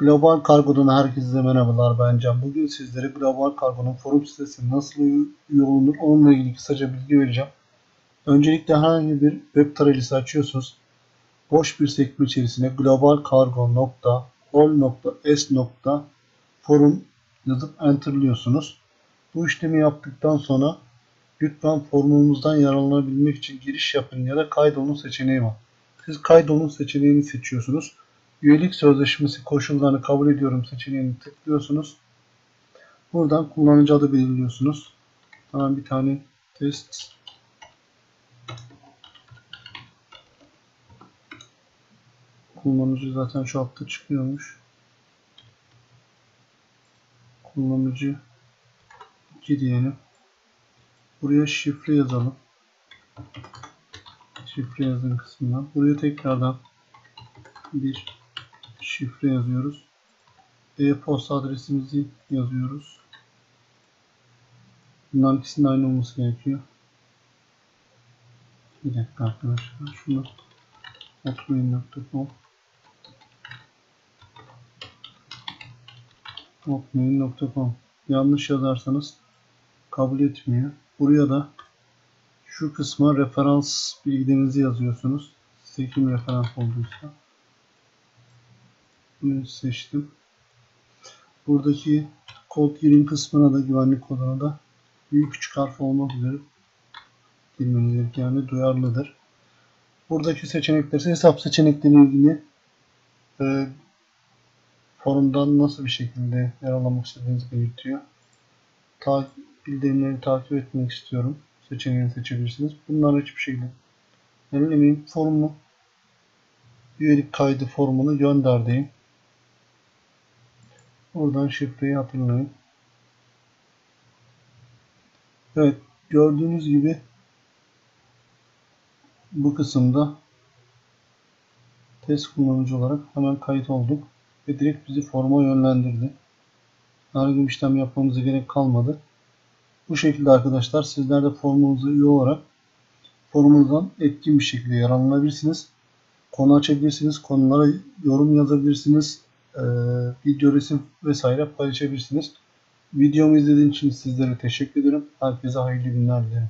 Global Kargo'dan herkese merhabalar ben Can. Bugün sizlere Global Kargo'nun forum sitesi nasıl üye onunla ilgili kısaca bilgi vereceğim. Öncelikle herhangi bir web tarayıcısı açıyorsunuz. Boş bir sekme içerisine globalcargo.all.s.forum yazıp enterliyorsunuz. Bu işlemi yaptıktan sonra lütfen forumumuzdan yararlanabilmek için giriş yapın ya da kaydolun seçeneği var. Siz kaydolun seçeneğini seçiyorsunuz. Üyelik sözleşmesi koşullarını kabul ediyorum seçeneğini tıklıyorsunuz. Buradan kullanıcı adı belirliyorsunuz. Hemen bir tane test kullanıcı zaten şu altta çıkıyormuş. Kullanıcı 2 diyelim. Buraya şifre yazalım. Şifre yazın kısmına. Buraya tekrardan bir şifre yazıyoruz. E-posta adresimizi yazıyoruz. Bunların ikisinin aynı olması gerekiyor. Bir dakika arkadaşlar. Şunu hotmail.com hotmail.com Yanlış yazarsanız kabul etmiyor. Buraya da şu kısma referans bilgilerinizi yazıyorsunuz. Size kim referans olduysa. Seçtim. Buradaki kod girin kısmına da güvenlik koduna da büyük küçük harf olmak üzere girmeniz gerekiyor. Yani duyarlıdır. Buradaki seçenekler ise hesap seçenekleriyle ilgili e, forumdan nasıl bir şekilde yararlanmak istediğinizi belirtiyor. Ta bildirimleri takip etmek istiyorum. Seçeneğini seçebilirsiniz. Bunlar hiçbir şekilde belirlemeyin. Forumu üyelik kaydı formunu gönder deyin. Oradan şifreyi hatırlayın. Evet gördüğünüz gibi bu kısımda test kullanıcı olarak hemen kayıt olduk ve direkt bizi forma yönlendirdi. Herhangi bir işlem yapmamıza gerek kalmadı. Bu şekilde arkadaşlar sizler de formunuza üye olarak forumunuzdan etkin bir şekilde yararlanabilirsiniz. Konu açabilirsiniz, konulara yorum yazabilirsiniz, e, video, resim vesaire paylaşabilirsiniz. Videomu izlediğiniz için sizlere teşekkür ederim. Herkese hayırlı günler dilerim.